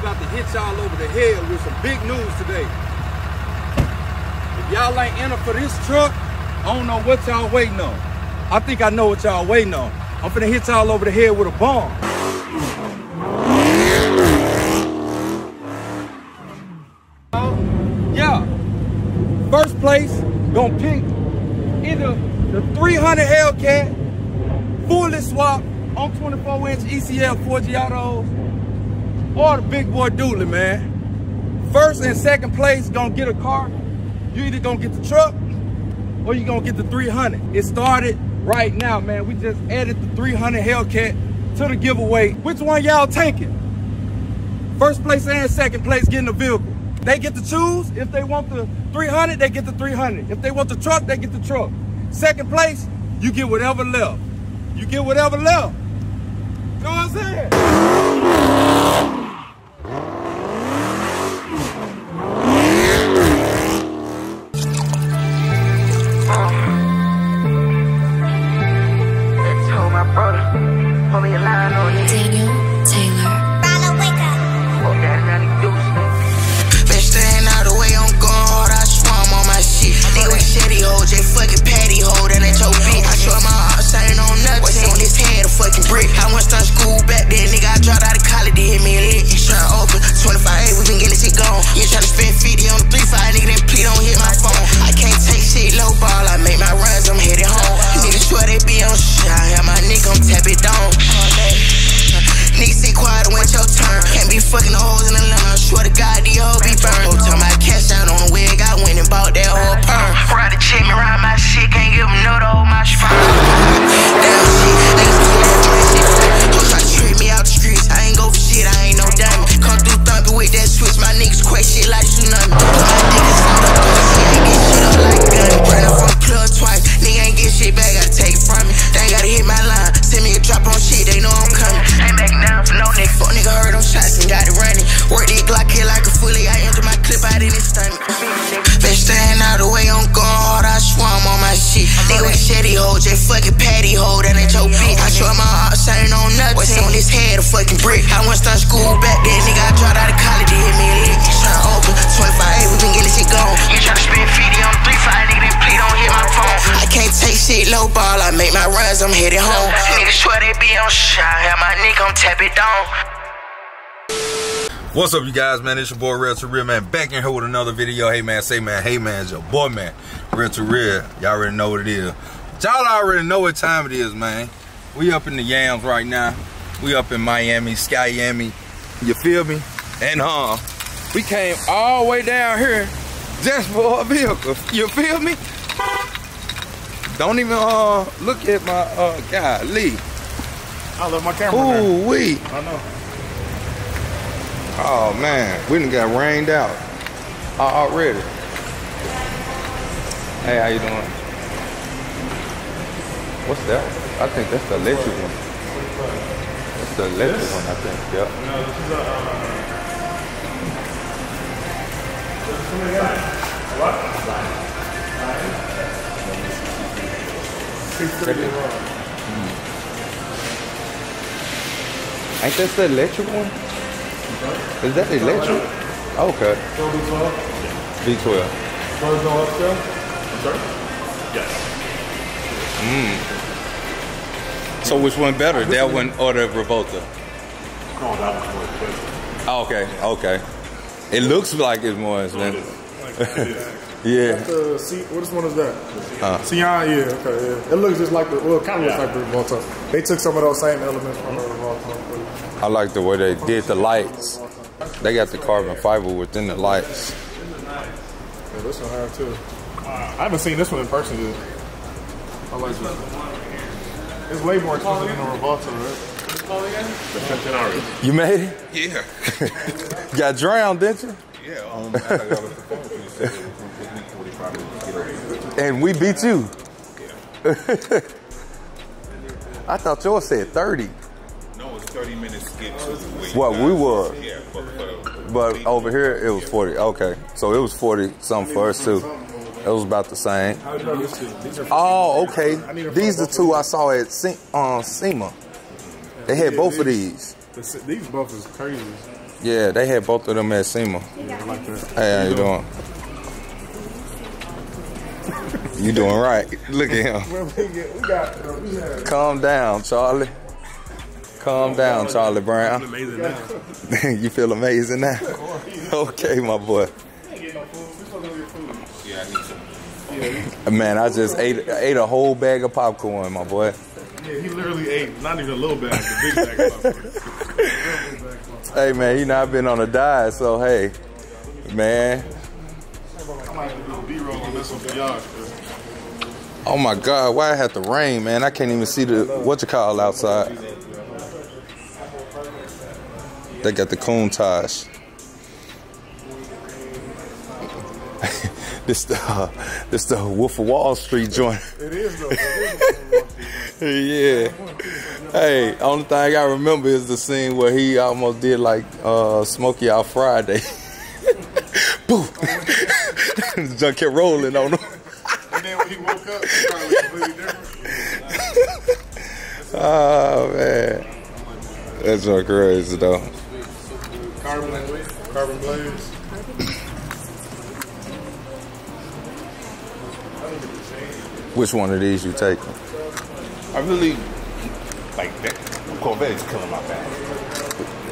about to hit y'all over the head with some big news today. If y'all ain't enter for this truck, I don't know what y'all waiting on. I think I know what y'all waiting on. I'm finna hit y'all over the head with a bomb. Yeah. First place, gonna pick either the 300 Hellcat, fully swap on 24 inch ECL Forgiatos, or the big boy dually, man. First and second place gonna get a car. You either gonna get the truck or you gonna get the 300. It started right now, man. We just added the 300 Hellcat to the giveaway. Which one y'all taking? First place and second place getting the vehicle. They get to choose. If they want the 300, they get the 300. If they want the truck, they get the truck. Second place, you get whatever left. You get whatever left. You know what I'm saying? What's up, you guys, man? It's your boy, Rell to Real, man. Back in here with another video. Hey, man, say, man, hey, man, it's your boy, man. Rell to Real. Y'all already know what it is. Y'all already know what time it is, man. We up in the yams right now. We up in Miami, Skyami. You feel me? And, uh, we came all the way down here just for a vehicle. You feel me? Don't even, uh, look at my, uh, Lee. I love my camera. man. Ooh, wee. I know. Oh man, we done got rained out already. Hey, how you doing? What's that? I think that's the electric one. That's the electric one, I think. Yep. No, this is a. Um, what? Ain't that the electric one? Is that the electric? Okay. V12. Mm. So which one better, that one or the Revuelto? No, Oh, okay, okay. It looks like it's more expensive. yeah. The C, what is one is that? Huh. Sián, yeah, okay, yeah. It looks just like the, well, it kind of looks like the Revuelto. They took some of those same elements from the Revuelto. I like the way they did the lights. They got the carbon fiber within the lights. Yeah, this one I have too. I haven't seen this one in person yet. I like this. It's way more expensive than the Revuelto, right? The Centenario. You made it? Yeah. Got drowned, didn't you? Yeah. Um, I got off the phone with you. Said it was week 45 minutes to get over here. And we beat you. I thought yours said 30. No, it's 30 minutes to get to the week. What we were. Yeah, but, but, But over here it was 40. Okay. So it was 40 something for us too. It was about the same. How do you know this two? These are Oh, okay. These the two I saw at Se- um, SEMA. They had both of these. These both is crazy. Yeah, they had both of them at SEMA. I like that. Hey, how you doing? You doing right. Look at him. Well, we, get, we got, uh, we had Calm down, Charlie. Calm down, Charlie Brown. amazing now. you feel amazing now? Okay, my boy. Ain't get no food. We supposed to get food. Yeah, I need some. Man, I just ate ate a whole bag of popcorn, my boy. Yeah, he literally ate not even a little bag, the big bag of popcorn. Hey, man, you know I've been on a diet, so hey, man. I might do a B-roll on this one for y'all. 'cause Oh my God, why it had to rain, man? I can't even see the what you call outside. They got the Countach. this the uh, this the Wolf of Wall Street joint. It is though. It is. yeah. Hey, only thing I remember is the scene where he almost did like uh, Smokey Out Friday. Boo! the junk kept rolling on him. And then when he woke up, he probably completely different. Oh man, that's so crazy though. Carbon, carbon blaze. Which one of these you taking? I really like that. Corvette is killing my back.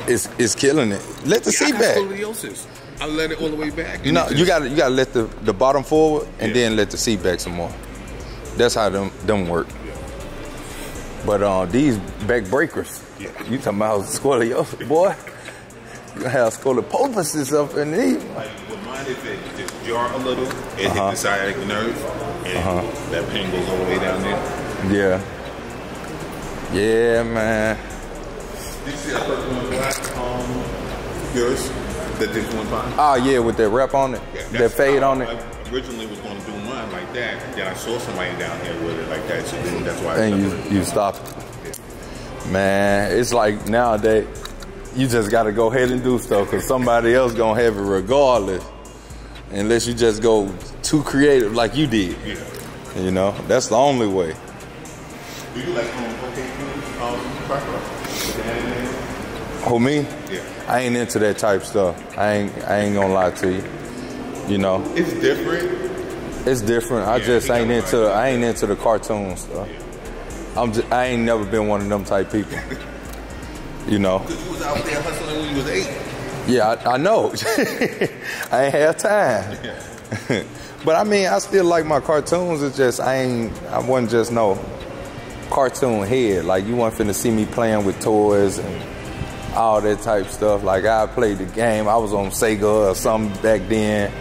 It's it's killing it. Let the Yeah, seat back. scoliosis. I let it all the way back. You know, you got you got to let the the bottom forward and Yeah. then let the seat back some more. That's how them them work. But uh, these back breakers, Yeah. you talking about scoliosis, boy? Have scoliosis up in these. Like with mine, if it just jar a little, it Uh-huh. hit the sciatic nerve, and that pain goes all the way down there. Yeah. Yeah, man. Did you see that first one black? Um, yours? That this one fine? Oh yeah, with that wrap on it, Yeah, that fade on it, I originally was going to do mine like that. Then I saw somebody down here with it like that, so then that's why. I and you stuck with it. you stop. Man, it's like nowadays, you just got to go ahead and do stuff because somebody else gonna have it regardless, unless you just go too creative like you did. Yeah. You know, that's the only way. Do you like um, okay? Um? Who me? Yeah. I ain't into that type stuff. I ain't I ain't gonna lie to you. You know, It's different. it's different. I Yeah, just ain't into. I ain't into the cartoon stuff. I'm just, I ain't never been one of them type people. You know. Because you was out there hustling when you was eight. Yeah, I, I know. I ain't have time. but I mean, I still like my cartoons. It's just I ain't. I wasn't just no cartoon head. Like you weren't finna see me playing with toys and all that type stuff. Like I played the game. I was on Sega or something back then,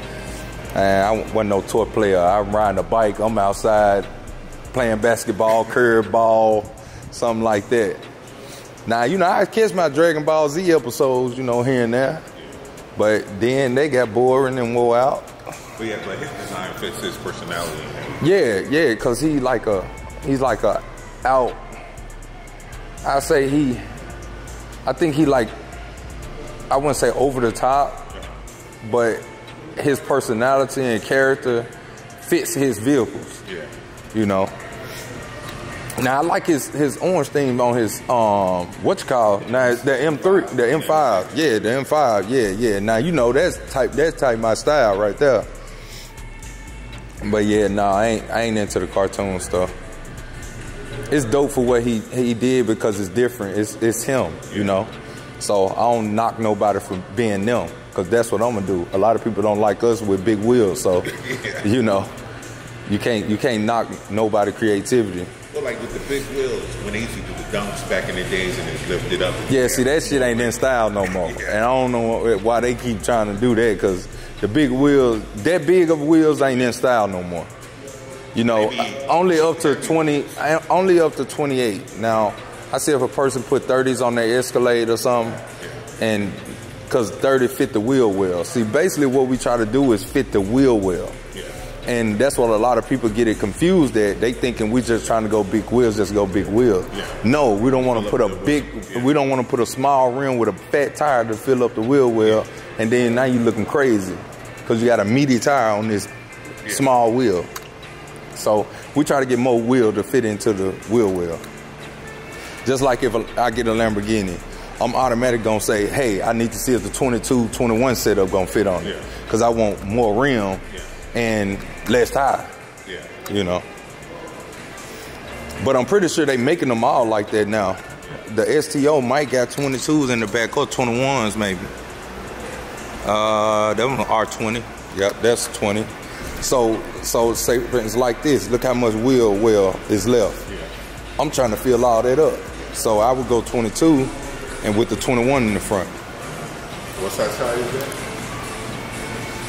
and I wasn't no toy player. I'm riding a bike. I'm outside playing basketball, curve ball, something like that. Now, you know, I catch my Dragon Ball Z episodes, you know, here and there. But then they got boring and wore out. But yeah, but his design fits his personality. Yeah, yeah, cause he like a he's like a out I say he I think he like I wouldn't say over the top, but his personality and character fits his vehicles. Yeah. you know. Now I like his his orange theme on his um what you call now the M3 the M5 yeah the M5 yeah yeah now you know that's type that's type my style right there. But yeah no I ain't I ain't into the cartoon stuff. It's dope for what he he did because it's different. It's it's him you know. So I don't knock nobody for being them because that's what I'm gonna do. A lot of people don't like us with big wheels so you know you can't you can't knock nobody creativity. Big wheels, when they used to do the dunks back in the days and it's lifted up. Yeah, see that shit ain't in style no more, and I don't know why they keep trying to do that because the big wheels, that big of wheels ain't in style no more. You know, Maybe- only up to twenty, only up to twenty eight. Now, I see if a person put thirties on their Escalade or something, and because thirty fit the wheel well. See, basically what we try to do is fit the wheel well. And that's what a lot of people get it confused at. They thinking we just trying to go big wheels, just go big wheels. Yeah. No, we don't want to put a big. Yeah. we don't want to put a small rim with a fat tire to fill up the wheel well, and then now you looking crazy because you got a meaty tire on this small wheel. So we try to get more wheel to fit into the wheel well. Just like if I get a Lamborghini, I'm automatic gonna say, hey, I need to see if the 22, 21 setup gonna fit on it. Yeah. Cause I want more rim and less tire, Yeah. you know. But I'm pretty sure they making them all like that now. The STO might got 22s in the back or 21s maybe. Uh, that one R20. Yep, that's 20. So, so say instance like this. Look how much wheel well is left. Yeah. I'm trying to fill all that up. So I would go 22 and with the 21 in the front. What size tire is that?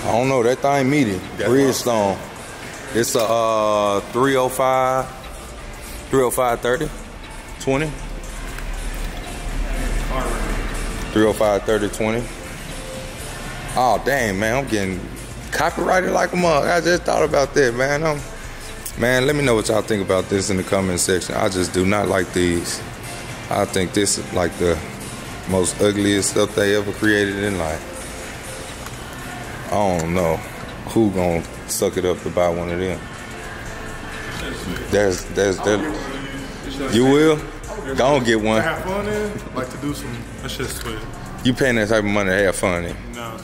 I don't know, that thing medium. Bridgestone. It's a uh 305 305 30 20 305 30 20 Oh dang man, I'm getting copyrighted like a mug. I just thought about that, man. I'm, man, let me know what y'all think about this in the comment section. I just do not like these. I think this is like the most ugliest stuff they ever created in life. I don't know who gonna suck it up to buy one of them. That's that's that. You will? Go and get one. have fun in, like to do some. That shit's sweet. You paying that type of money to have fun in, No,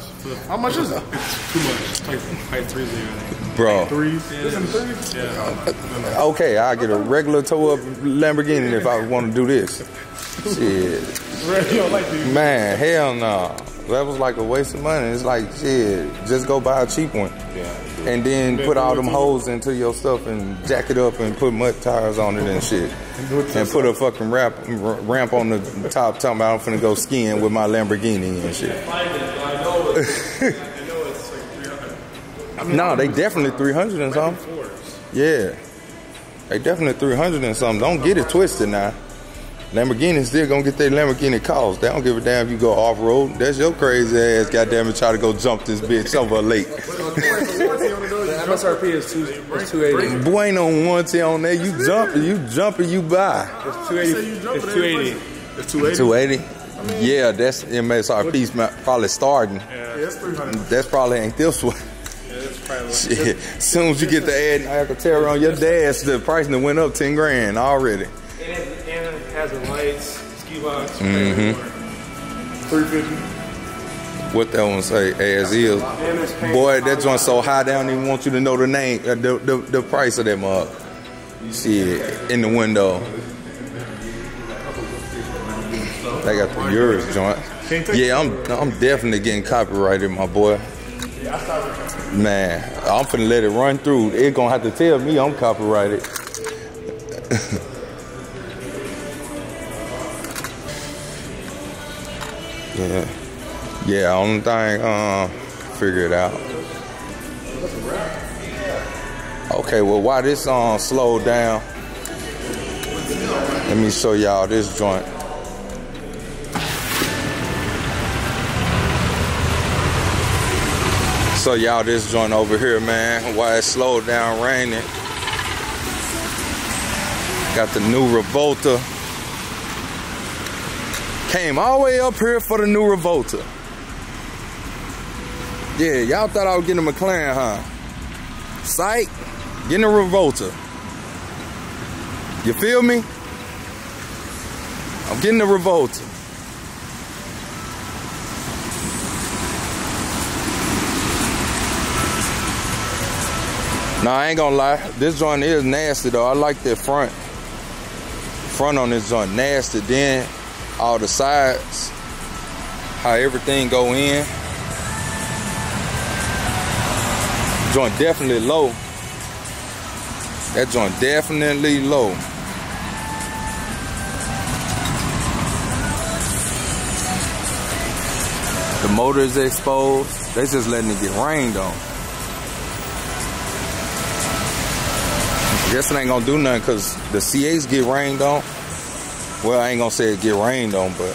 how much is it? It's too much. It's like, like three zero. bro. Threes? Is it threes? Yeah. Okay, I get a regular tow up Lamborghini if I want to do this. Shit, You like man, hell no. That was like a waste of money. It's like shit. Just go buy a cheap one. Yeah. and then Then put all them holes into your stuff and jack it up and put mud tires on it and shit. do it to And put a fucking ramp ramp on the top talking about I'm finna go skiing with my Lamborghini and shit. no, they definitely 300 and something. Yeah. They definitely 300 and something. Don't get it twisted now. Lamborghini still gonna get their Lamborghini calls. They don't give a damn if you go off road. That's your crazy ass, goddamn it, try to go jump this bitch over a lake. The MSRP is two is two eighty. Boy ain't no warranty on that. You jump, you jump and you buy. It's two eighty. It's two eighty. It's 280. 280? Yeah, that's MSRP's ma- probably starting. Yeah, it's 300. That's probably ain't this one. Shit. Soon as you get the ad in Alcantara on your dash, the price done went up 10 grand already. And it, and it has the lights, ski box. Mm-hmm. 350. What that one say? As is. And it's paint. Boy, that joint so high down, they want you to know the name, uh, the, the, the price of that mug. Shit, in the window. They got the yours joint. Yeah, I'm I'm definitely getting copyrighted, my boy. Man, I'm finna let it run through. It gonna have to tell me I'm copyrighted. yeah. Yeah, only thing, uh, figure it out. Okay, well, while this um slowed down, let me show y'all this joint. So y'all this joint over here, man, while it slowed down raining. Got the new Revuelto. Came all the way up here for the new Revuelto. Yeah, y'all thought I was getting a McLaren, huh? Psych, getting a Revuelto. You feel me? I'm getting a Revuelto. Nah, I ain't gonna lie. This joint is nasty though. I like that front. Front on this joint nasty. Then all the sides, how everything go in. Joint definitely low. That joint definitely low. The motor is exposed. They just letting it get rained on. Guess it ain't gonna do nothing because the C8s get rained on. Well, I ain't gonna say it get rained on, but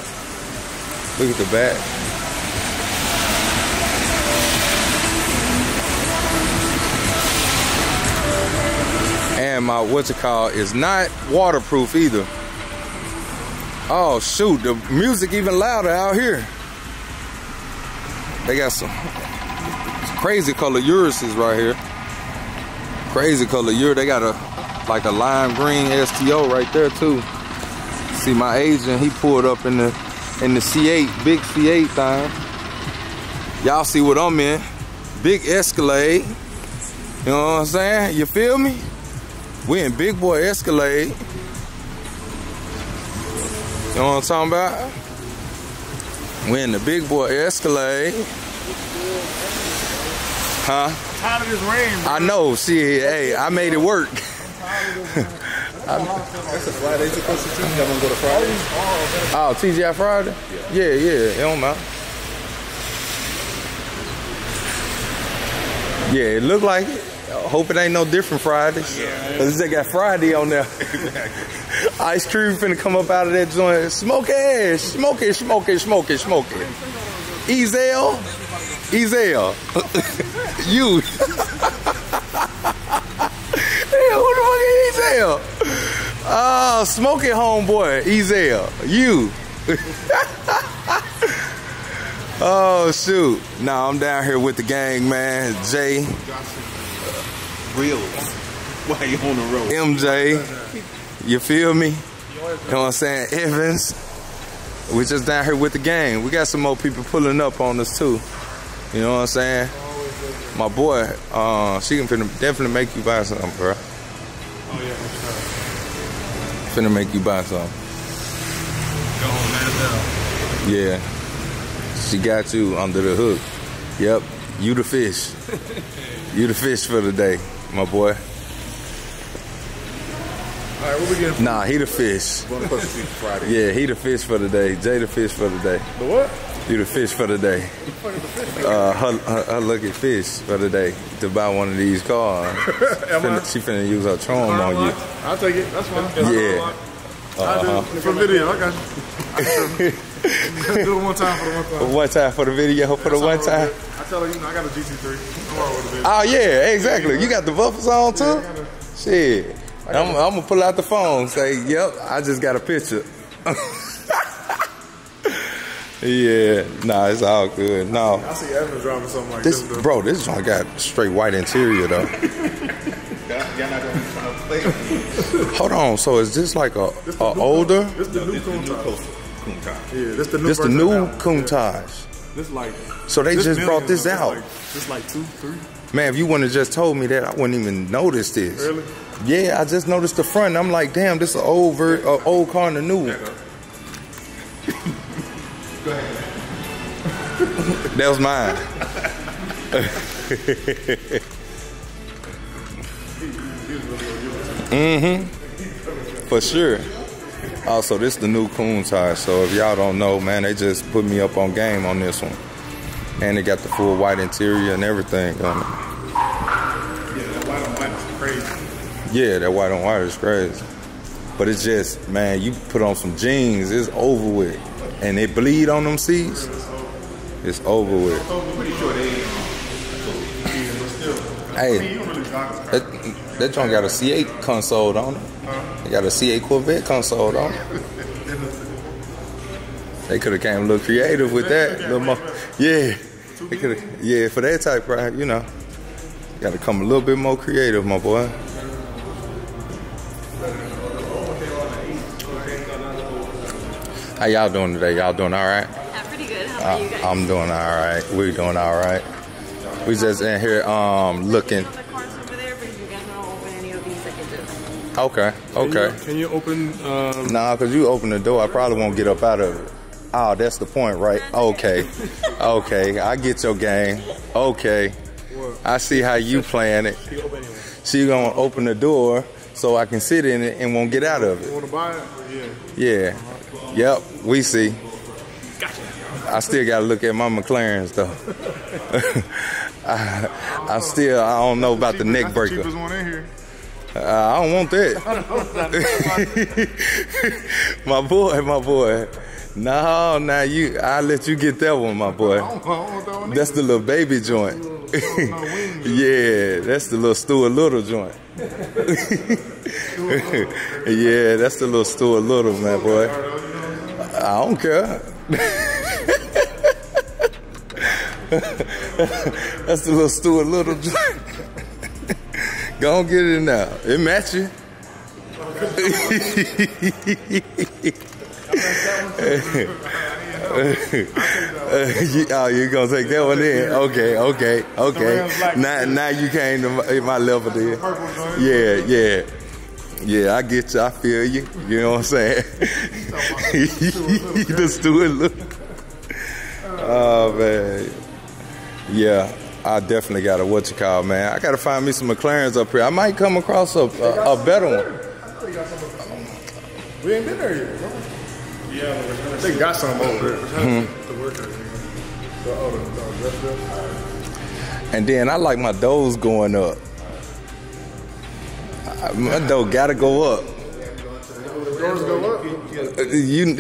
look at the back. And my what's it called is not waterproof either. Oh shoot, the music even louder out here. They got some crazy color Urises right here. Crazy color Ur. They got a like a lime green STO right there too. See my agent, he pulled up in the in the C8, big C8 thing. Y'all see what I'm in. Big Escalade. You know what I'm saying? You feel me? We in big boy Escalade. You know what I'm talking about? We in the big boy Escalade. Huh? Tired of this rain, bro. I know. See, hey, I made it work. That's a Friday supposed to Y'all wanna go to Friday? Oh, TGI Friday? Yeah, yeah, it don't matter. Yeah, it look like it. I hope it ain't no different Fridays. Cause they got Friday on there. Ice cream finna come up out of that joint. Smoke it, smoke it, smoke it, smoke it, smoke it. Ezel, Ezel, you. Hey, who the fuck is Ezel? Oh, smoke it, homeboy, Ezel, you. oh shoot! Nah, I'm down here with the gang, man. Jay, Real. Why you on the road? MJ, you feel me? You know what I'm saying? Evans. We just down here with the gang. We got some more people pulling up on us too. You know what I'm saying? My boy, uh, she can definitely make you buy something, bro. Oh, yeah, for Finna make you buy something. sure. Go on, man. Yeah. She got you under the hook. Yep. You the fish. you the fish for the day, my boy. All right, what we getting? Nah, he the fish. Going to Pussy Friday. Yeah, he the fish for the day. Jay the fish for the day. The what? You the fish for the day. Uh, her, her, her lucky fish for the day to buy one of these cars. Finna, she finna use her charm on you. I'll take it. That's fine. Yeah. I do. For video, I got you. I do it one time for the one time. One time for the video, for the one time. I tell her, you know, I got a GT3. I'm all with the video. Oh yeah, exactly. You got the buffers on too. Shit, I'm, I'm gonna pull out the phone. Say, yep, I just got a picture. yeah, nah, it's all good. No, I see Evans driving something like this this. bro, this joint got straight white interior though. Y'all y'all not going to be trying to play. Hold on, so is this like a, This a new- older? This the new This the new Countach. Yeah, this the new. This the new now. Countach. This like. So they just brought this out. Like, this like two, three. Man, if you wouldn't have just told me that, I wouldn't even notice this. Really? Yeah, I just noticed the front. I'm like, damn, this is an old, ver- uh, old car and a new one. That was mine. mm-hmm. For sure. Also, this is the new Countach. So if y'all don't know, man, they just put me up on game on this one. And they got the full white interior and everything on it. Yeah, that white on white is crazy. Yeah, that white on white is crazy. But it's just, man, you put on some jeans, it's over with. And they bleed on them seats, it's over with. Pretty sure they Hey, You don't really drive this car. that, that joint got a C8 console on it. They got a C8 Corvette console on it. They could have came a little creative with that. Little more, yeah, they could have. Yeah, for that type, right? You know, got to come a little bit more creative, my boy. How y'all doing today? Y'all doing all right? Yeah. How are you guys? I'm doing all right. We're doing all right. We just in here um looking. the cars over there, but if you guys want to open any of these, I can. Okay, okay. Can you open? Um, Nah, cause you open the door, I probably won't get up out of it. Oh, that's the point, right? Okay, okay. I get your game. Okay, I see how you playing it. She gonna open the door so I can sit in it and won't get out of it. want to buy it? Yeah. Yeah. Yep. We see. I still gotta look at my McLarens though. I, I still I don't know about the Cheapest- neck breaker. cheapest one in here. Uh, I don't want that. my boy, my boy. No, now you. I let you get that one, my boy. I don't, I don't that one. That's the little baby joint. yeah, that's the little Stuart Little joint. yeah, that's the little Stuart Little, man, boy. I don't care. that's the little Stuart Little joint. Go on, get it now. It match you. you, oh, you gonna take that one in? Okay, okay, okay. Now, now you came to my, my level there. Yeah, yeah, yeah. I get you. I feel you. You know what I'm saying? the Stuart look. Oh man. Yeah, I definitely got a what you call man. I gotta find me some McLarens up here. I might come across a a, a better one. We ain't been there yet. Remember? Yeah, they got some over there. Mm-hmm. The workers. The, oh, the, the, And then I like my doors going up. I- My dough gotta go up. doors go up. Uh, You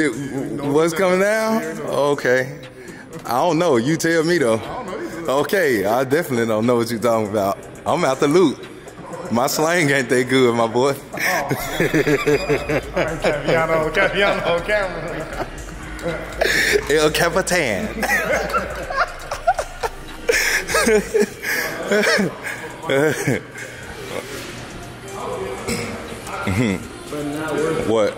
what's coming down? Okay. I don't know. You tell me though. Okay, I definitely don't know what you're talking about. I'm out the loop. My slang ain't that good, my boy. Caviano, Caviano, camera. El Capitan. what?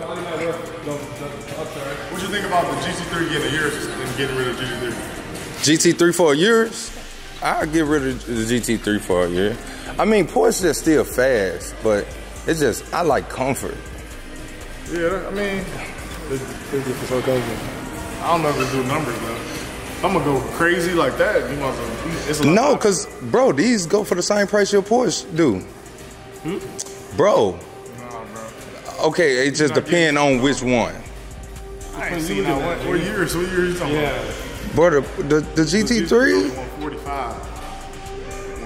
What you think about the GC3 getting a year and getting rid of GT3? GT3 for a years? I'll get rid of the GT3 for a year. I mean, Porsche is still fast, but it's just, I like comfort. Yeah, I mean, I don't know if they do numbers though. I'm gonna go crazy like that. You might as well. It's a lot No, because, bro, these go for the same price your Porsche do. Hmm? Bro. Okay, it just depends on which one. I ain't seen that one. What years? What years you talking about? Bro, the, the, the GT3?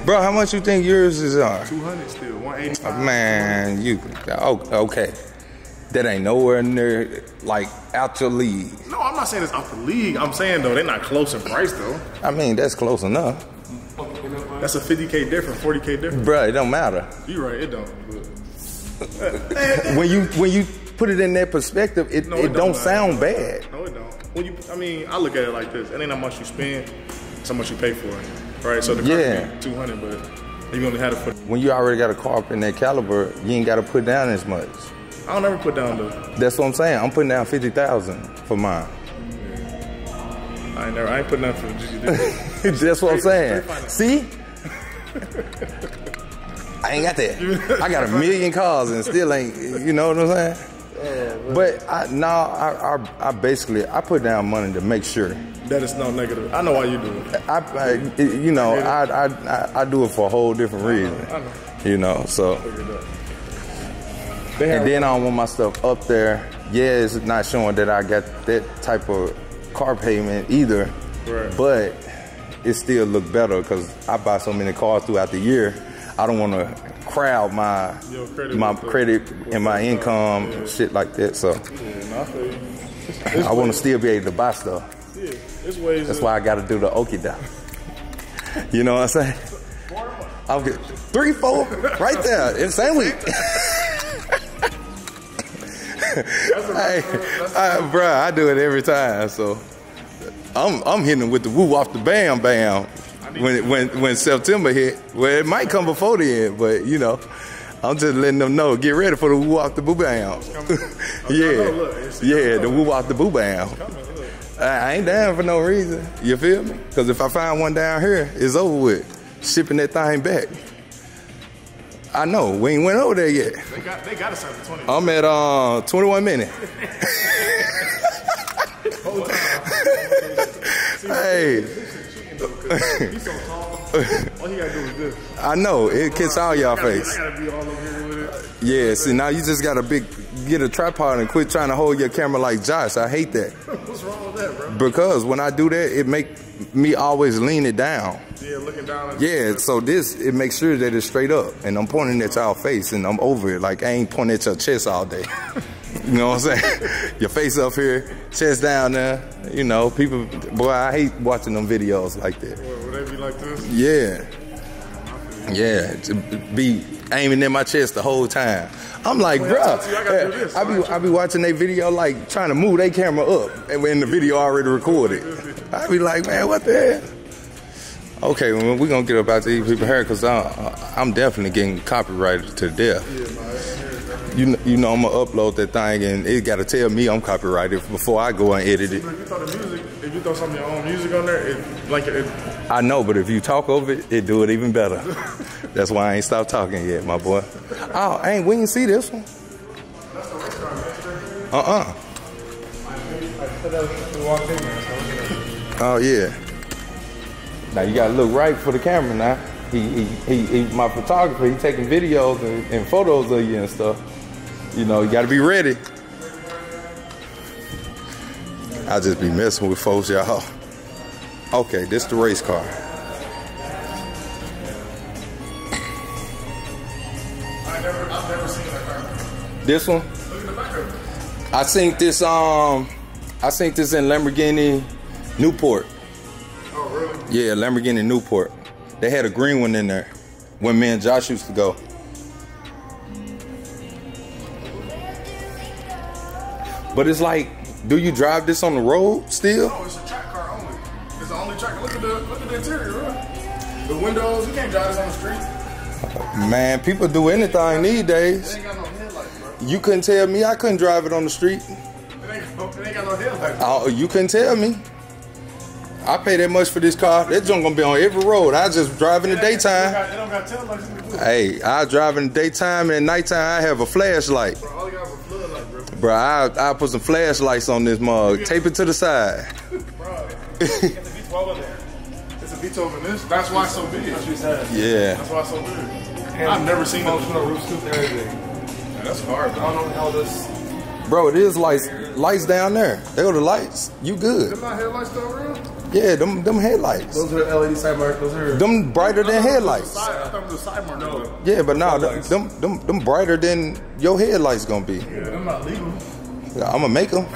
Bro, how much you think yours is on? 200 still. 185. Man, you, oh, okay. That ain't nowhere near, like, out your league. No, I'm not saying it's out the league. I'm saying though they're not close in price though. I mean, that's close enough. That's a 50k different, 40k different. Bro, it don't matter. You right, it don't. when you when you put it in that perspective, it, No, it, it don't, don't sound bad. No, it don't. When you, I mean, I look at it like this: it ain't how much you spend, it's how much you pay for it, right? So the car Yeah. yeah. 200, but you only had to put. When you already got a car up in that caliber, you ain't got to put down as much. I don't ever put down though. That's what I'm saying. I'm putting down fifty thousand for mine. I ain't never. I ain't putting nothing for GT. That's what I'm saying. See, I ain't got that. I got a million cars and still ain't. You know what I'm saying? But I no, I, I I basically I put down money to make sure. That is no negative. I know why you do it. I, I you know I, I I I do it for a whole different reason. I know. You know so. And then I don't want my stuff up there. Yeah, it's not showing that I got that type of car payment either. Right. But it still look better because I buy so many cars throughout the year. I don't want to crowd my credit my credit and my income yeah. and shit like that. So yeah, no, I. I want to still be able to buy stuff. Yeah, it's ways. That's why I got to do the okie doke. You know what I'm saying? I'll get three, four, right there in same week. hey, I, bruh, I do it every time. So I'm I'm hitting with the woo off the bam bam when when when September hit. Well, it might come before then, but you know. I'm just letting them know. Get ready for the woo off the boo bam. yeah, yeah, the woo off the boo bam. I I ain't down for no reason. You feel me? Because if I find one down here, it's over with. Shipping that thing back. I know we ain't went over there yet. They got. They got a 720. I'm at uh 21 minutes. hey, He's so tall. All gotta do is this. I know it kicks all y'all face. I gotta be all over here with it. Yeah, see now you just got a big get a tripod and quit trying to hold your camera like Josh. I hate that What's wrong with that, bro? because when I do that, it make me always lean it down. Yeah, looking down. At Yeah, so this it makes sure that it's straight up, and I'm pointing at y'all face, and I'm over it. Like I ain't pointing at your chest all day. you know what I'm saying? your face up here, chest down there. You know, people. Boy, I hate watching them videos like that. Would they be like this? Yeah, yeah, to be aiming in my chest the whole time. I'm like, Well, I bruh, I. I be I be watching their video like trying to move their camera up, and when the video already recorded, I be like, man, what the hell? Okay, well, we're gonna get up out to these people here because I'm definitely getting copyrighted to death. You you know I'm gonna upload that thing and it gotta tell me I'm copyrighted before I go and edit it. But if you throw the music, if you throw some of your own music on there, it like it. I know, but if you talk over it, it do it even better. That's why I ain't stopped talking yet, my boy. Oh, ain't we didn't see this one? Uh-uh. Oh yeah. Now you gotta look right for the camera now. He, he, he, he my photographer, he taking videos and, and photos of you and stuff. You know, you gotta be ready. I just be messing with folks, y'all. Okay, this the race car. Never, I've never seen that car. This one? Look at the back of it. I think this um I think this in Lamborghini Newport. Oh really? Yeah, Lamborghini Newport. They had a green one in there when me and Josh used to go. But it's like, do you drive this on the road still? No, it's a track car only. It's the only track. Look at the look at the interior. Bro. The windows. You can't drive this on the street. Man, people do anything these days. ain't got no headlights, bro. You couldn't tell me I couldn't drive it on the street. It ain't, got no- it ain't got no headlights. Oh, you couldn't tell me. I pay that much for this car. That junk gonna be on every road. I just drive in the daytime. don't got, it don't got taillights in. Hey, I drive in the daytime and nighttime. I have a flashlight, Bro, bro. bro. I I put some flashlights on this mug. Tape it to the side. Bro, it's a V12 in there. It's a V12 in this. That's why it's so big. That's what you said. Yeah. That's why it's so big. I've never seen it Functional before. roof scoop and everything. Yeah, that's hard, I bro. don't know how this. Bro, it is lights lights down there. They go the lights. You good? Them not headlights though, real? Yeah, them them headlights. Those are LED side mark. Those are. Them brighter than headlights. Side, I thought it was a side. No. Yeah, but nah, them, them them them brighter than your headlights gonna be. Yeah, them not legal. I'm gonna make them.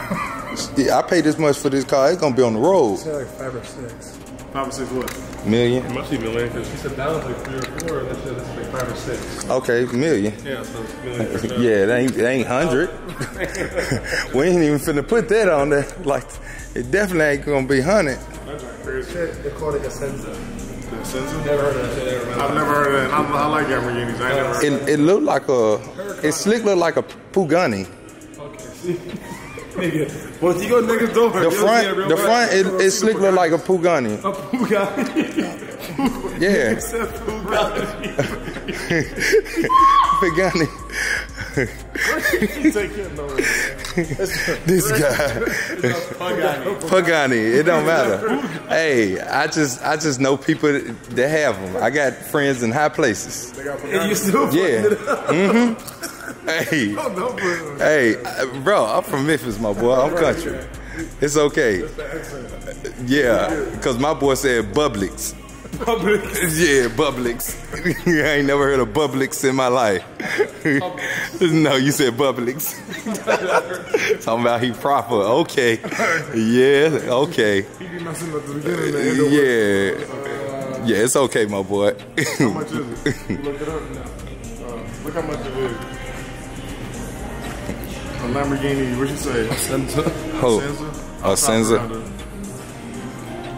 Yeah, I pay this much for this car. It's gonna be on the road. Say like five or six. Five or six what? Million. must be million because she said down like three or four. That shit is like five or six. Okay, million. Yeah, so it's million. Yeah, it ain't it ain't hundred. we ain't even finna put that on there. Like, it definitely ain't gonna be hundred. That's like crazy. Shit, they call it a Senza. The Never heard of that shit ever. I've never heard of that. I, I like Lamborghinis. I ain't never heard It it looked like a it slick look like a Pugani. Okay, see. Nigga, well, you go niggas door. The front the front it, it slick look like a Pugani. A Bugatti. Yeah, Said Bugatti. Pugani. Take it, no. This guy. Pagani. It don't matter. Hey, I just I just know people that have them. I got friends in high places. And you still Yeah. Mm-hmm. Hey, No, bro. hey, uh, bro. I'm from Memphis, my boy. I'm country. It's okay. Yeah, because my boy said Publix. public. Yeah, Publix. I ain't never heard of Publix in my life. no, you said Publix. Talking about he proper. Okay. Yeah, okay. He be messing at the beginning and the end Yeah. Yeah, it's okay, my boy. How much is it? Look it up now. Uh, look how much it is. A Lamborghini, what you say? Senza. Oh, Senza? a Senza.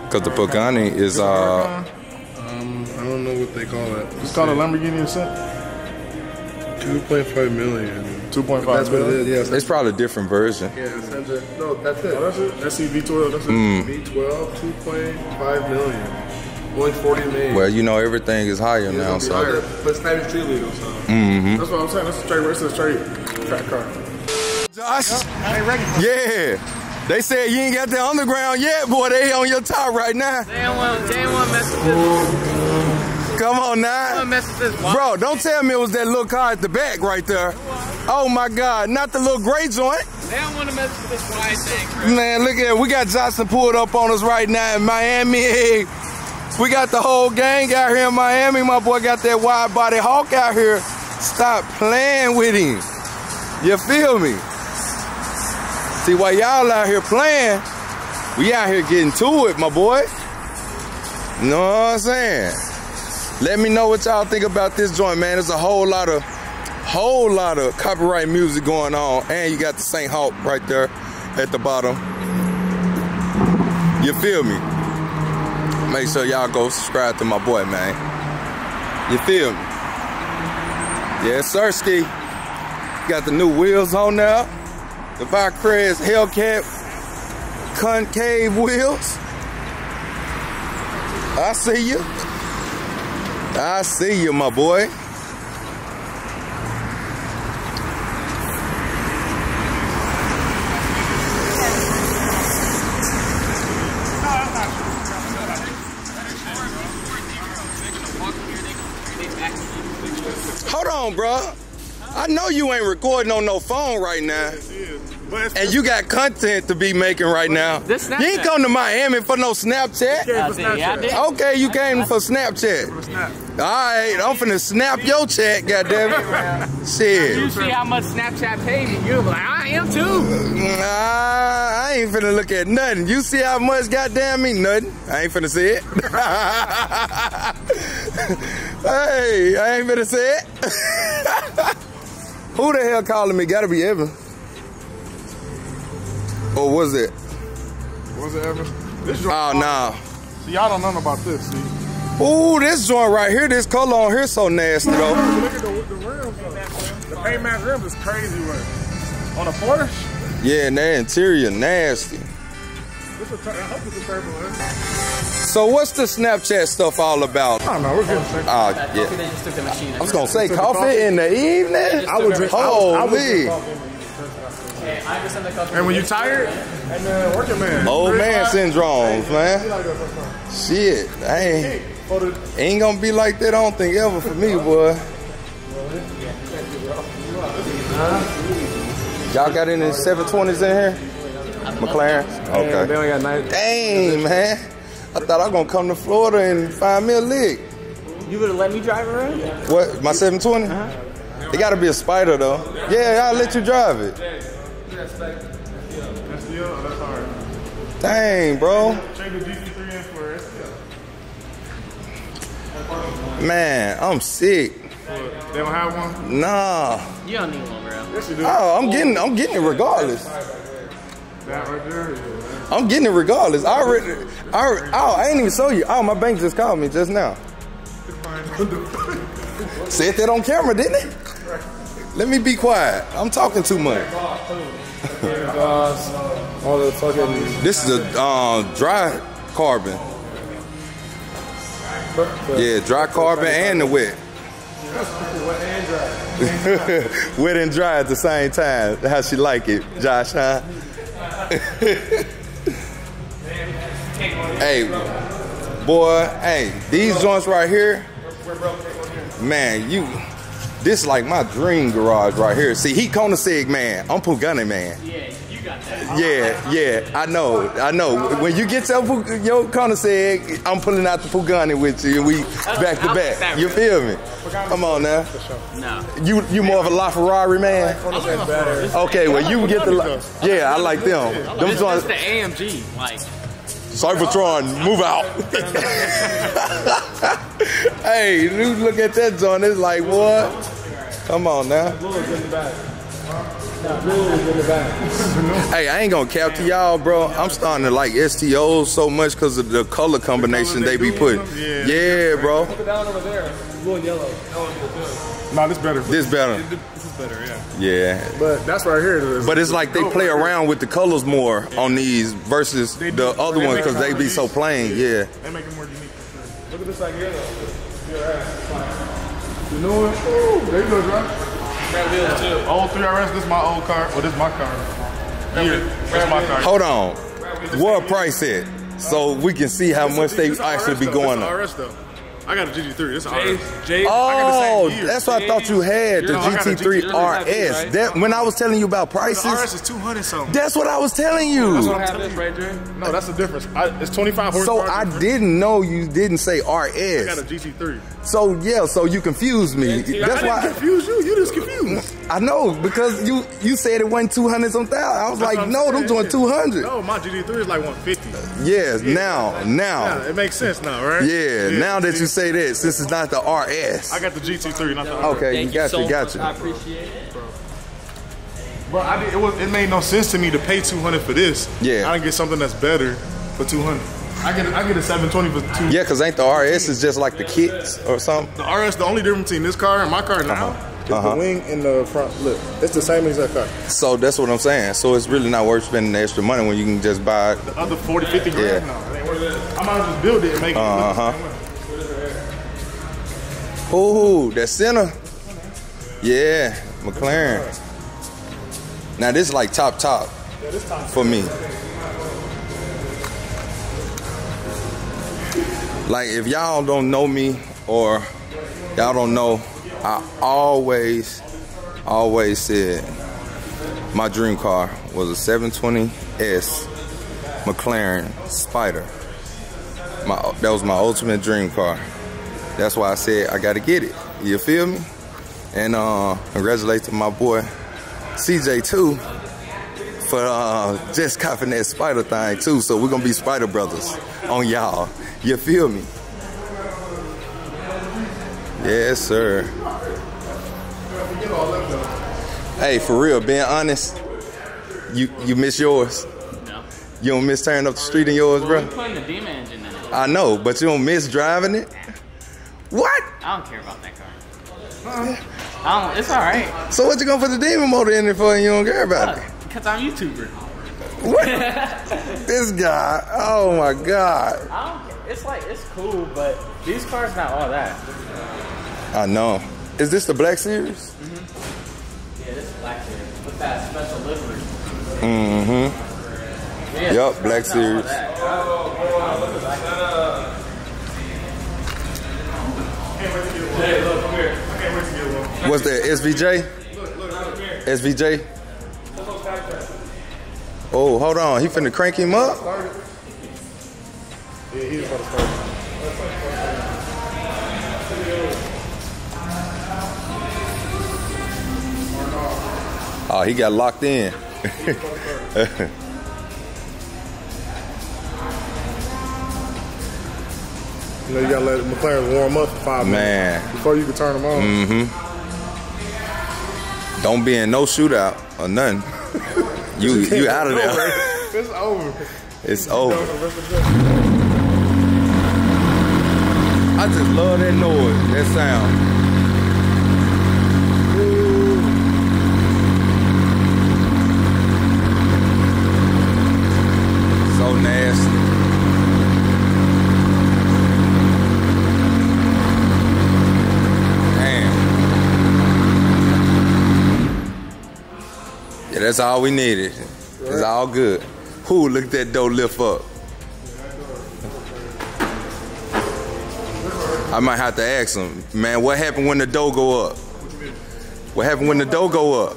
Because the Pagani is, uh, I don't know what they call it. It's called a Lamborghini Ascent? 2.5 million. 2.5 That's what it million? is. Yeah, it's probably a different version. Yeah, Senza. No, that's it. Oh, that's it? That's CV12, that's it? Mm. V12, 2.5 million. Only 40 million. Well, you know, everything is higher It's now, gonna so. higher, but it's not even street legal, so. That's what I'm saying. That's a straight race, that's a straight track car. Josh? Yeah. They said you ain't got the underground yet, boy. They on your top right now. They don't want, they don't want mess with this. Come on now. want to mess with this. Why? Bro, don't tell me it was that little car at the back right there. Oh my God, not the little gray joint. They don't want to mess with this wide thing. Man, look at it. We got Johnson pulled up on us right now in Miami. We got the whole gang out here in Miami. My boy got that wide body hawk out here. Stop playing with him. You feel me? See, while y'all out here playing, we out here getting to it, my boy. You know what I'm saying? Let me know what y'all think about this joint, man. There's a whole lot of, whole lot of copyright music going on, and you got the Saint Hawk right there at the bottom. You feel me? Make sure y'all go subscribe to my boy, man. You feel me? Yes, sir, Ski. Got the new wheels on there. The Vicrez Hellcat concave wheels. I see you. I see you, my boy. Hold on, bro. I know you ain't recording on no phone right now. And you got content to be making right now. You ain't Snapchat. come to Miami for no Snapchat. I did, yeah, Okay, you came for Snapchat. All right, I'm finna snap your chat, goddamn You see how much Snapchat paid me? You're like, I am too. Nah, I ain't finna look at nothing. You see how much goddamn me? Nothing. I ain't finna see it. hey, I ain't finna see it. Who the hell calling me? Gotta be Evan. Or was it? Was it ever? This joint, Oh, nah. See, y'all don't know nothing about this. See, Ooh, this joint right here, this color on here so nasty though. look at the, the rims. Though. The paint match rims is crazy. Right? On a Porsche, Yeah, and that interior nasty. this a tur- I hope it's a turbo. So what's the Snapchat stuff all about? I don't know. We're getting ah, sick. Oh, They yeah. just took the machine. I was gonna say coffee in the evening. I would drink. I would, I would Holy. drink coffee. I understand the coffee. And when you tired, and uh, working man. Old man syndromes, Be man. like that sometimes. Shit, I ain't, ain't gonna be like that. I don't think ever for me, boy. Y'all got any 720s in here? McLaren? They Okay. only got nine. Dang, man. I thought I was gonna come to Florida and find me a lick. You would have let me drive around? What, my 720? huh It gotta be a spider though. Yeah, I'll let you drive it. That's the oh, that's hard. Dang, bro. Check the GT3 in for it. Man, I'm sick. They don't have one. Nah. You don't need one, bro. Yes, you do. Oh, I'm getting I'm getting it regardless. That right there. Yeah. I'm getting it regardless. I already, I, already- oh, I ain't even show you. Oh, my bank just called me just now. Said that on camera, didn't it? Let me be quiet. I'm talking too much. All the fucking. This is a uh, dry carbon. Yeah, dry carbon and the wet. wet and dry wet and dry at the same time. How she like it, Josh, huh? hey, boy, hey, these joints right here, man, you, this is like my dream garage right here. See, he Koenigsegg man, I'm Pagani man. Yeah, you got that. Yeah, yeah, I know, I know. When you get your Pu- your Koenigsegg, I'm pulling out the Pagani with you, and we back to back. You feel me? Come on now. No. You you more of a LaFerrari man? Okay, well you get the yeah, I like them. Them This, joints. that's the AMG. Like, Cybertron, move out. hey, dude, look at that joint. It's like what? Come on now. Hey, I ain't gonna cap to y'all, bro. I'm starting to like STOs so much because of the color combination they be putting. Yeah. Yeah, bro. Down over there. Blue and yellow. No, this better. This better. This is better. Yeah. Yeah. But that's right here. is- But it's like they play around with the colors more on these versus They the other ones because they be so plain. Yeah. They make it more unique. for sure. Look at this right here though. You know what? Ooh, there you go, Josh. Old 3RS, this is my old car. Well, this is my car. Here, this my car. Hold on. What price it? So we can see how much they actually be going This a on. RS though. I got a GT3. This is RS. Jay, Oh, the same oh, that's what I thought you had, the Yeah, I got a GT3 GT3 RS. That when I was telling you about The RS prices, is 200 something. that's what I was telling you. don't have this right there. No, that's the difference. I, it's 25 So. I difference. didn't know you didn't say I got a RS. GT3. So yeah, so you confused me. I That's didn't why confuse you. You just confused. I know because you you said it wasn't 200 some thousand. I was That's like, what I'm no, them doing 200. No, my GT3 is like 150. Yes, now, Yeah, now. it makes sense now, right? Yeah, now that you say this, this is not the RS. I got the GT3, not the RS. Okay, thank you got so you, got much. you. I appreciate it. Bro, I did, it was it made no sense to me to pay 200 for this. Yeah. I didn't get something that's better for 200. I get a, I get a 720 for two. Yeah, cause ain't the RS is just like the kits or something. The RS, the only difference between this car and my car now uh-huh. It's Uh-huh. the wing and the front lip. It's the same exact car. So that's what I'm saying. So it's really not worth spending the extra money when you can just buy. The other 40, 50 grand? Yeah. No, it ain't worth it. I might as well just build it and make it. look the Uh-huh. same. Ooh, that center. Yeah, McLaren. Now this is like top top Yeah, this time. for me. Like if y'all don't know me or y'all don't know, I always, always said my dream car was a 720S McLaren Spider. My that was my ultimate dream car. That's why I said I gotta get it. You feel me? And uh to my boy CJ too for uh just copping that spider thing too. So we're gonna be spider brothers on y'all. You feel me? Yes, sir. Hey, for real, being honest, you you miss yours. No. You don't miss turning up the street in yours, Well, bro. putting the engine in it. I know, but you don't miss driving it. What? I don't care about that car. I don't, it's alright. So what you gonna put the demon motor in it for and you don't care about it? Because I'm YouTuber. What? this guy. Oh my god. I don't care. It's like, it's cool, but these cars not all that. I know. Is this the Black Series? That special livery. Mm-hmm. Yeah, Yup, Black car's not all Series. that. Hey, look, come here. I can't wait to get one. What's that? SVJ? Look, look, look. SVJ? Oh, hold on. He finna crank him up? Yeah, he's about to start. Oh, he got locked in. You know, you gotta let McLaren warm up for five Man. minutes before you can turn them on. Mm-hmm. Don't be in no shootout or nothing. You you out of there. It's over. It's over. I just love that noise, that sound. So nasty. Damn. Yeah, that's all we needed. It's all good. Who look at that door lift up? I might have to ask him, man, what happened when the dough go up? What happened when the dough go up?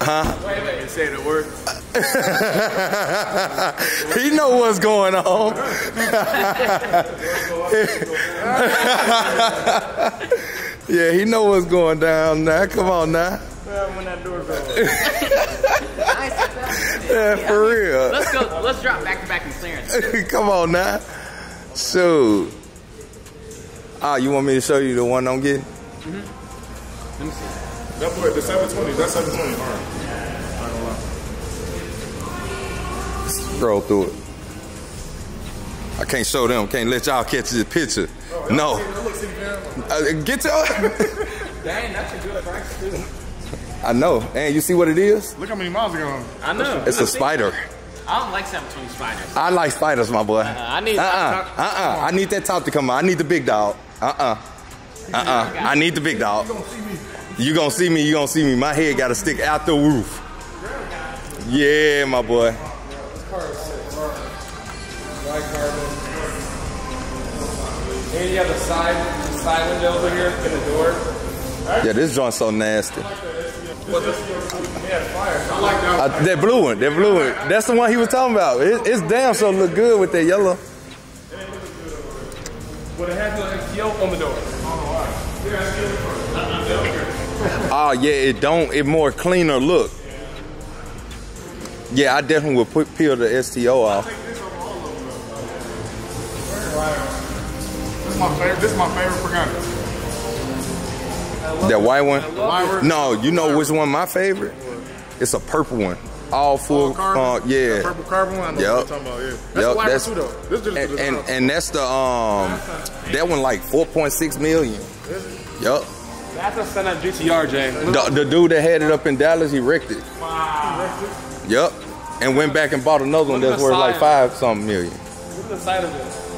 Huh? Wait, wait, say the word. he know what's going on. yeah, he know what's going down now. Come on now. When that door goes. Yeah, for real. Let's go. Let's drop back to back in clearance. Come on now. Shoot. Ah, you want me to show you the one I'm getting? Mm -hmm. Let me see. That boy, the 720, that's 720. All right. I don't lie. Scroll through it. I can't show them. Can't let y'all catch the picture. No. Uh, get to. Dang, that's a good price too. I know. And you see what it is? Look how many miles are going. I know. It's I a see- spider. I don't like 720 spiders. I like spiders, my boy. I need. Uh uh. Uh uh. I need that top to come out. I need the big dog. Uh uh. Uh uh. I need the big dog. You gonna see me. You gonna see me. My head gotta stick out the roof. Yeah, my boy. And you have the side, side window over here in the door. Yeah, this joint's so nasty. Uh, that blue one, that blue one. That's the one he was talking about. It, it's damn so look good with that yellow. But it has the yoke on the door. Oh yeah, it don't. It more cleaner look. Yeah, I definitely would put peel the STO off. This is my favorite. This is my favorite for Pagani. That white one. No, you know which one my favorite? It's a purple one. All full. carbon? Uh, yeah. That purple carbon one. I know Yep. what you're talking about. Yeah. That's Yep, white that's- too, though. This is just And, and and that's the um that one like 4.6 million. Yep. That's a Senna GTR, Jay. The, the dude that had it up in Dallas, he wrecked it. Wow. Yup. And went back and bought another one Look at that's worth like five something million. Look at the side of it.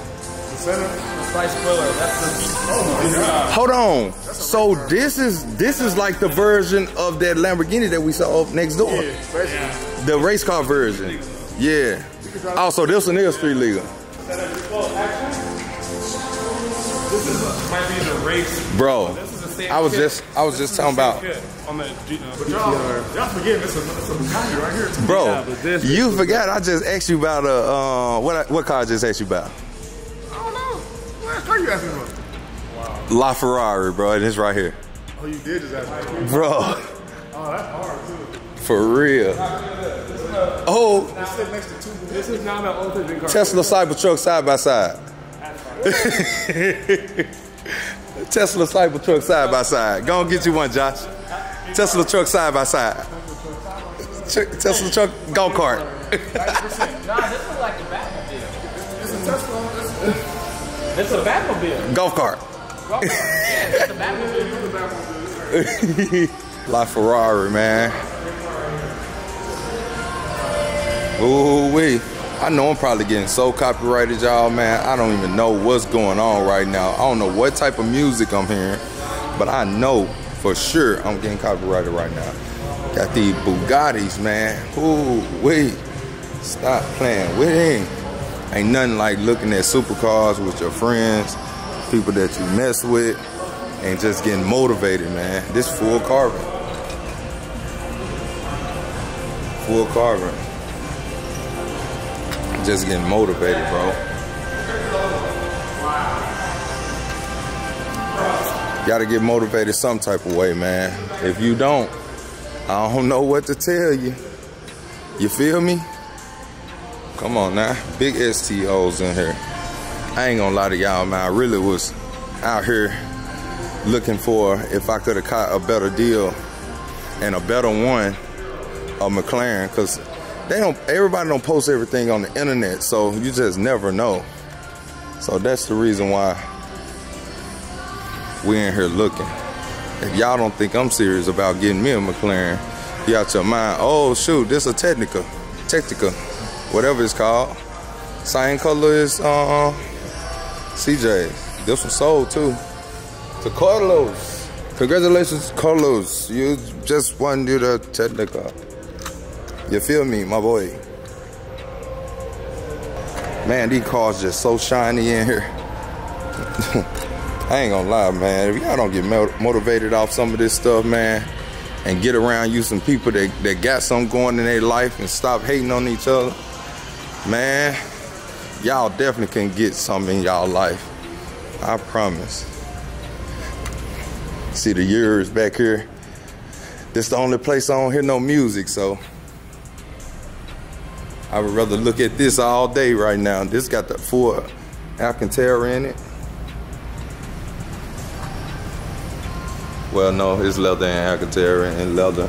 The center. The side spoiler. That's the. Oh my god. Hold on. So this is this is like the version of that Lamborghini that we saw up next door. Yeah, basically. The race car version. Yeah. Also, this one is street legal. Well, this is might be the race. Bro, This is the same I was kit. just I was This just is talking about on the G, uh, But y'all, GTR. y'all forgetting it's a, a Bugatti right here. Bro, Yeah, you forgot I just asked you about uh, uh what I- what car I just asked you about? Car you asking about? La Ferrari, bro, and it's right here. Oh, you did just ask me. Bro, Oh, that's hard too. for real. Oh, It's sitting next to two. This is not an ultimate car. Tesla Cybertruck side by side. Tesla Cybertruck side by side. Go and get you one, Josh. Tesla truck side by side. Tesla truck go kart. It's a Batmobile. Golf cart. Yeah, it's a Batmobile. La Ferrari, man. Ooh wee. I know I'm probably getting so copyrighted, y'all, man. I don't even know what's going on right now. I don't know what type of music I'm hearing, but I know for sure I'm getting copyrighted right now. Got these Bugattis, man. Ooh wee. Stop playing with him. Ain't nothing like looking at supercars with your friends, people that you mess with, and just getting motivated, man. This full carbon. Full carbon. Just getting motivated, bro. Gotta get motivated some type of way, man. If you don't, I don't know what to tell you. You feel me? Come on now. Big STOs in here. I ain't gonna lie to y'all, man. I really was out here looking for if I could have caught a better deal and a better one of McLaren because they don't everybody don't post everything on the internet so you just never know so that's the reason why we in here looking if y'all don't think I'm serious about getting me a McLaren you out your mind oh shoot this a Tecnica Tecnica whatever it's called same color as uh, CJ this one sold too to Carlos. Congratulations, Carlos. You just won you the Tecnica. You feel me, my boy? Man, these cars just so shiny in here. I ain't gonna lie, man. If y'all don't get motivated off some of this stuff, man, and get around you some people that, that got something going in their life and stop hating on each other, man, y'all definitely can get something in y'all life. I promise. See the years back here. This the only place I don't hear no music, so I would rather look at this all day right now. This got the full Alcantara in it. Well, no, it's leather and Alcantara and leather.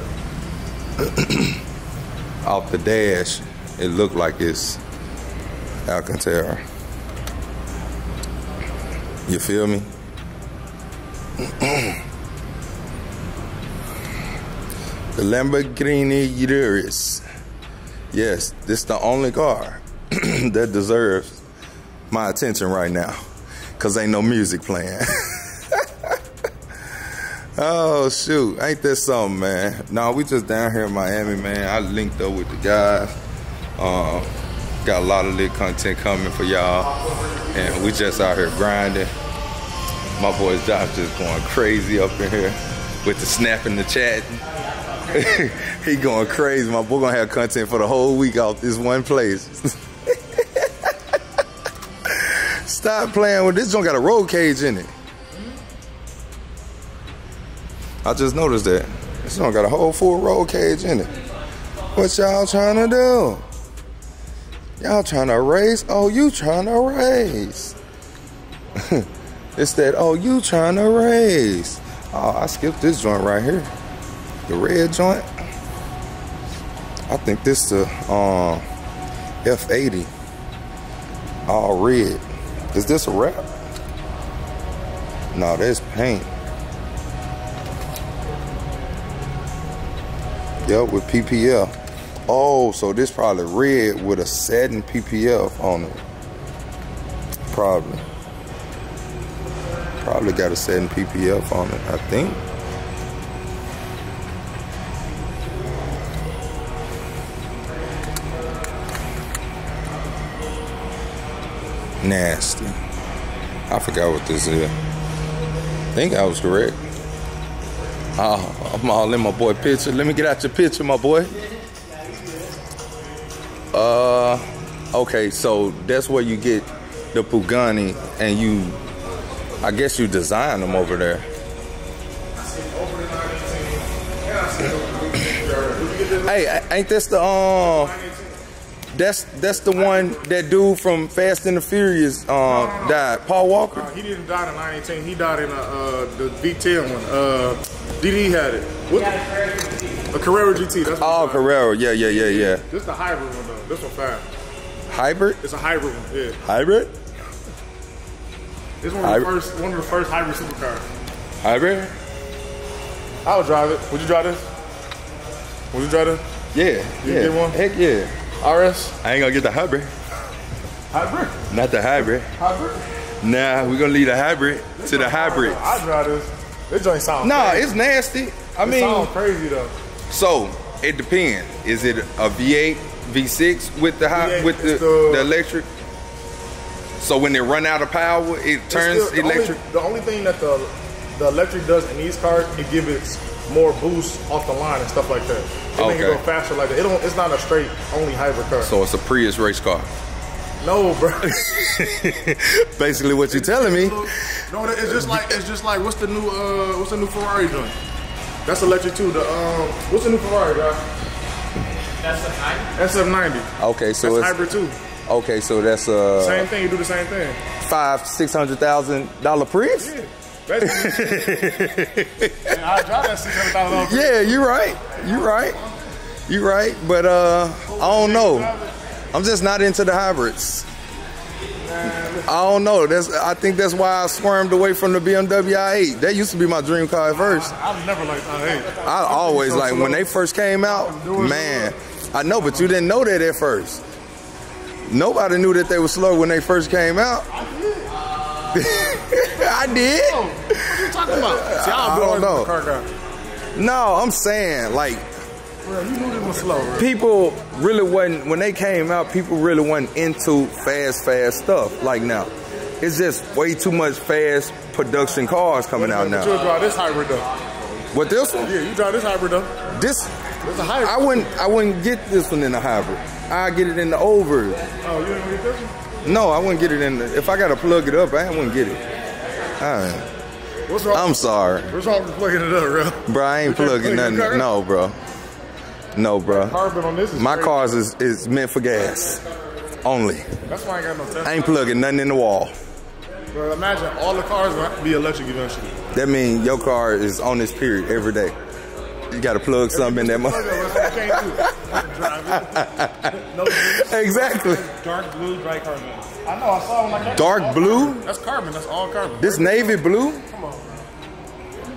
Off the dash, it looked like it's Alcantara. You feel me? The Lamborghini Urus. Yes, this the only car that deserves my attention right now. Cause ain't no music playing. oh shoot, ain't that something, man? No, we just down here in Miami, man. I linked up with the guys. Uh, got a lot of lit content coming for y'all. And we just out here grinding. My boy Josh just going crazy up in here with the snap snapping the chat. he going crazy. My boy gonna have content for the whole week out this one place. Stop playing with this. Joint got a roll cage in it. I just noticed that. This joint got a whole full roll cage in it. What y'all trying to do? Y'all trying to raise? Oh, you trying to raise. it's that, oh, you trying to raise. Oh, I skipped this joint right here. The red joint. I think this the um, F80. All red. Is this a wrap? No, that's paint. Yep, with PPF. Oh, so this probably red with a satin PPF on it. Probably. Probably got a satin PPF on it, I think. Nasty. I forgot what this is. I think I was correct. Oh, I'm all in my boy picture. Let me get out your picture, my boy. Uh, okay, so that's where you get the Pagani, and you, I guess you design them over there. hey, ain't this the um? That's that's the one that dude from Fast and the Furious uh, died. Paul Walker. Uh, he didn't die in 918. He died in a, uh, the V10 one. Uh, DD had it. What the, a Carrera GT. That's Oh. Carrera. Yeah, yeah, yeah, yeah. This is the hybrid one though. This one fast. Hybrid. It's a hybrid one. Yeah. Hybrid. It's one of the first one of the first hybrid supercars. Hybrid. I would drive it. Would you drive this? Would you drive this? Yeah. You yeah. get one? Heck yeah. RS. I ain't gonna get the hybrid. Hybrid. Not the hybrid. Hybrid. Nah, we're gonna leave the hybrid to the hybrid. I drive this. This joint sound. Nah, crazy. it's nasty. I It mean, sound crazy though. So it depends. Is it a V8, V6 with the high, V8 with the, the- the electric? So when they run out of power, it turns still- the electric. Only, the only thing that the the electric does in these cars, it gives it more boost off the line and stuff like that. It make it Okay. go faster like that. It don't. It's not a straight only hybrid car. So it's a Prius race car. no, bro. Basically, what you're telling me. No, it's just like it's just like what's the new uh what's the new Ferrari joint? That's electric too. The um what's the new Ferrari, guy? SF90. Okay, so That's it's hybrid too. okay. So that's a Same thing. You do the same thing. five, six hundred thousand dollar Prius. Yeah. Basically, I drive that six hundred thousand dollar. Yeah, you're right. You're right. You're right. But uh, I don't know. I'm just not into the hybrids. I don't know. That's I think that's why I squirmed away from the BMW i8. That used to be my dream car at first. I've never liked I8. I always So like when they first came out. Man, I know, but you didn't know that at first. Nobody knew that they were slow when they first came out. I did. What are you talking about? See, I don't know. No, I'm saying like people really wasn't when they came out. People really wasn't into fast, fast stuff like now. It's just way too much fast production cars coming out now. drive this hybrid though. What this one? Yeah, you drive this hybrid though. This It's a hybrid. I wouldn't. I wouldn't get this one in the hybrid. I get it in the old version. Oh, you didn't get this one? No, I wouldn't get it in. The, if I gotta plug it up, I wouldn't get it. Alright. What's wrong? I'm sorry, What's wrong with plugging it up, bro? bro. I ain't plugging nothing. No, bro. No, bro. Carbon on this is My crazy. cars is, is meant for gas only. That's why I ain't got no Tesla. I ain't plugging nothing in the wall. Bro, imagine all the cars will be electric eventually. That means your car is on this period every day. You gotta plug something in that Plug mother. it, that's what you can't do. It. no, exactly. dark blue, dry carbon. I know, I saw when I. Dark blue? carbon. That's carbon. That's all carbon. This navy blue. Come on.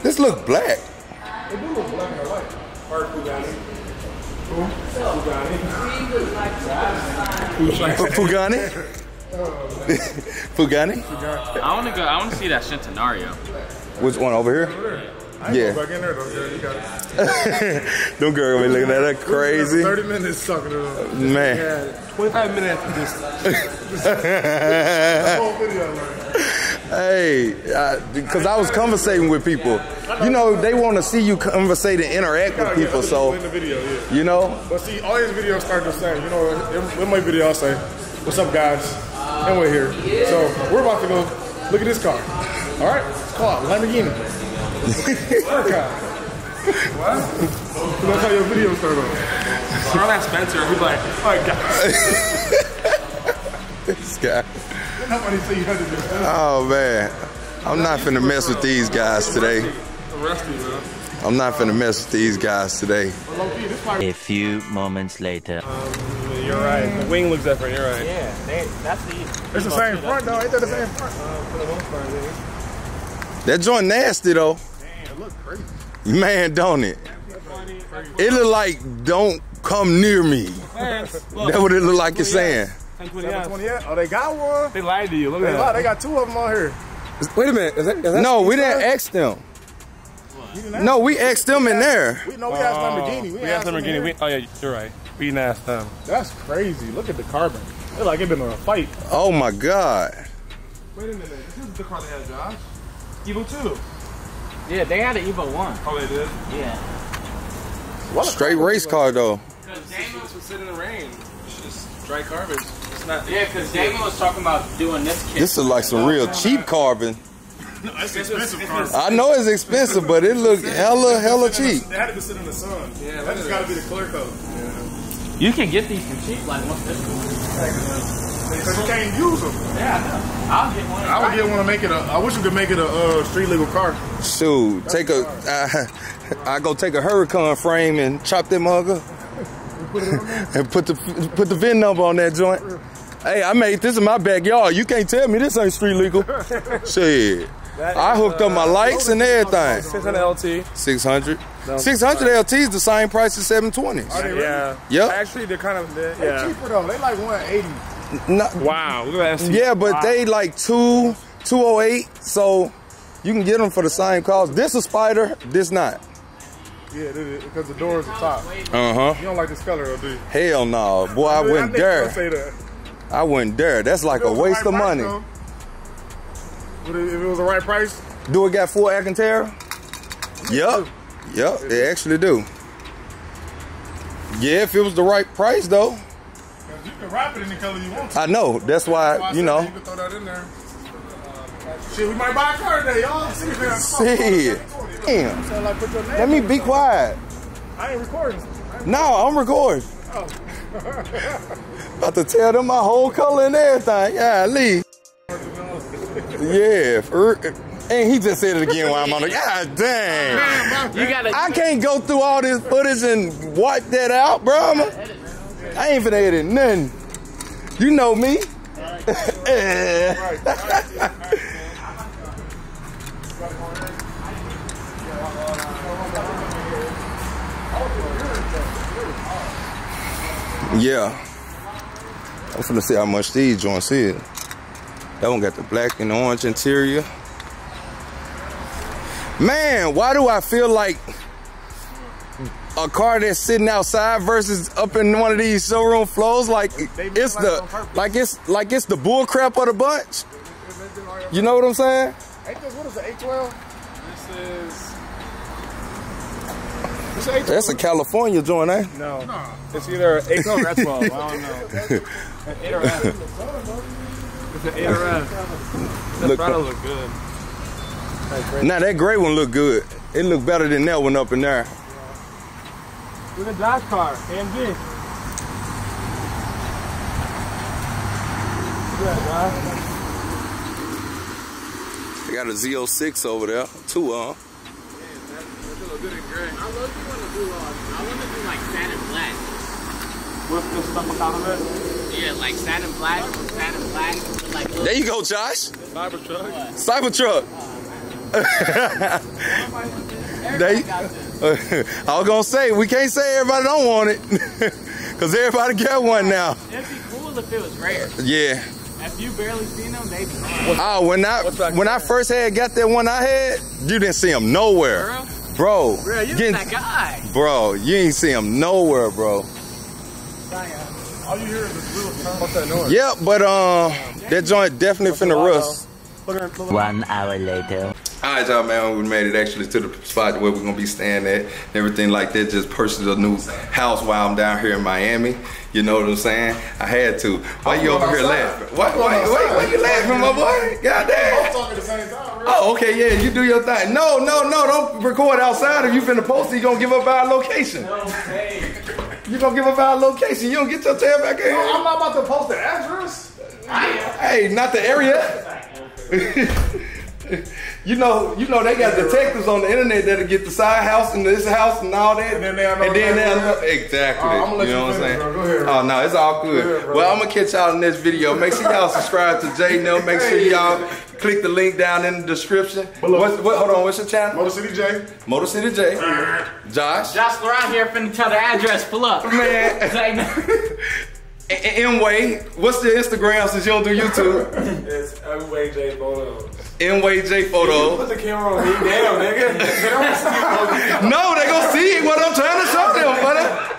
This look black. They do look black and white. Or Bugatti. Pagani. Pagani. I want to go. I want to see that Centenario. Which one over here? I ain't Yeah. go back in there though, girl. You got it. Be looking at that crazy. 30 minutes talking to them. Man. 25 minutes of this. whole video. Hey, because I was conversating with people. You know, they want to see you conversate and interact with people. So, video, yeah. you know, But see, all these videos start the same. You know, in, in my video, I'll say, "What's up, guys?" And we're here. So we're about to go look at this car. All right, it's called Lamborghini. Sport car. What? That's how your video start off. Carl asked Spencer, he's like, all right, guys. this guy. Nobody say you had to do that. Oh man, I'm not finna mess with these guys today. Rusty, bro. I'm not finna mess with these guys today. But low key, this car. A few moments later. Um, you're right. The wing looks different. You're right. Yeah, they, that's the. It's the same front, though. Ain't that the same front? for the most part, yeah. That joint nasty though. Damn, it look crazy. Man, don't it? It look like don't come near me. That's what it look like it's saying. 720 Oh, they got one. They lied to you. Look at that. they got two of them on here. Wait a minute. Is that, is that No, we didn't Star? ask them. You didn't ask No, we asked them in there. We know we asked Lamborghini. We, We asked asked them Lamborghini. We, here. oh yeah, you're right. We didn't ask them. That's crazy. Look at the carbon. It's like it been in a fight. Oh my God. Wait a minute. This is the car they had, Josh. Evo 2. Yeah, they had an Evo 1. Oh, they did? Yeah. What Straight race car though. Because Damon was sitting in the rain. It's just dry carbon. It's not. Yeah, because Damon was talking about doing this kit. This is like some real cheap carbon. That's expensive carbon. I know it's expensive, but it look hella, hella cheap. They had to be sit in the sun. Yeah, that just got to be the clear coat. You can get these for cheap, like once this one? Because you can't use them. Yeah, I know. I'll get one. I would get one to make it a. I wish we could make it a uh, street legal car. Shoot, take a. I, I go take a Huracan frame and chop that mugger. up. and put the put the VIN number on that joint. Hey, I made this in my backyard. You can't tell me this ain't street legal. Shit. I hooked up my lights and everything. 600 LT. 600. 600 LT is the same price as 720s. Are they really? Yeah. Yep. Actually, they're kind of. They're, They're cheaper though. They like 180. Not- Wow. Look at that. yeah, but they like two, 208. So you can get them for the same cost. This a spider, this not. Yeah, because the door is the top. Uh huh. You don't like this color, though, do you? Hell no, boy, I mean, wouldn't think you'll dare. Say that. I wouldn't dare. That's like a waste of right price, money. though, would it- If it was the right price, Do it got full Alcantara? Yep. Yep, they actually do. Yeah, if it was the right price though. you can wrap it any color you want to. I know. That's Why why, I you know. You can throw that in there. Shit, we might buy a car today, y'all. See. Shit. Damn. So, like, put your name Let me be quiet. I ain't recording. No, I'm recording. Oh. About to tell them my whole color and everything. Yeah, Lee. Yeah. for- And he just said it again while I'm on the. God damn. You gotta. I can't go through all this footage and wipe that out, bro. I ain't finna edit nothing. You know me. yeah. I'm finna see how much these joints is. That one got the black and orange interior. Man, why do I feel like a car that's sitting outside versus up in one of these showroom floors like it's like the like it's like it's the bull crap of the bunch. You know what I'm saying? Ain't this, what is it, 812? This is. This is That's a California joint, eh? No. It's either 8 or 12. I don't know. 8 or F. It's an 8. That Look- Prado look good. Now that gray one look good. It look better than that one up in there. Look at Dodge car. AMG. Look at that, They got a Z06 over there, two of them. I love you want to do. Uh, I want to do like satin black. With the stuff on top of it. Yeah, like satin black, satin black, like There you go, Josh. Cybertruck. Cybertruck. Everybody They- got this. I was gonna say we can't say everybody don't want it, cause everybody got one now. It'd be cool if it was rare. Yeah. If you barely seen them, they. Oh, when I when I first had got that one I had, you didn't see them nowhere, Bro, bro. bro, you getting- that guy. bro, you ain't see them nowhere, bro. All you hear is this little turn. What's that noise? Yeah, but um, that joint definitely finna rust. Look at look One hour later. All right, y'all, man. We made it actually to the spot where we're gonna be staying at. and Everything like that. Just purchased a new house while I'm down here in Miami. You know what I'm saying? I had to. Why you over here laughing? Why, why, why, why you laughing, my boy? God damn. talking at the same time, right? Oh, okay, yeah, you do your thing. No, no, no, don't record outside. If you finna post it, you gonna give up our location. You gonna give up our location. You don't get your tail back in. here. I'm not about to post the address. Hey, not the area. you know, you know they got detectives on the internet that'll get the side house and this house and all that. And then they'll know And then they'll exactly. Uh, I'ma let you know you what I'm saying? bro. Go ahead, bro. Oh no, it's all good. Go ahead, well, I'm gonna catch y'all in this video. Make sure y'all subscribe to J Nell. Make sure y'all click the link down in the description. What's, what, hold on, what's your channel? Motor City J. Motor City J. Josh. Josh around here finna tell the address. Pull up. Man. M Way. What's the Instagram since you don't do YouTube? It's everywhere J photos. M Way J photos. Put the camera on me. Damn, nigga. They don't see No, they gonna see what I'm trying to show them, buddy.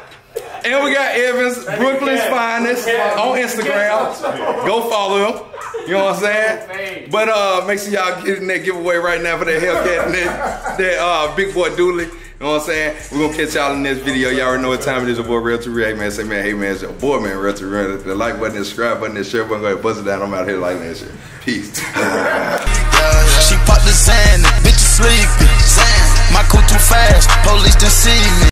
And we got Evans, Brooklyn's finest on Instagram. Go follow him. You know what I'm saying? But uh, make sure y'all get in that giveaway right now for that Hellcat and that, that uh, big boy dually. You know what I'm saying? We're gonna catch y'all in this video. Y'all already know what time it is. Your boy Rell to Real, man. Say, man, hey, man, it's your boy, man, Rell to Real. The like button, the subscribe button, the share button, go ahead, buzz it down. I'm out here like that shit. Peace. She popped the bitch. My cool too fast, police see me.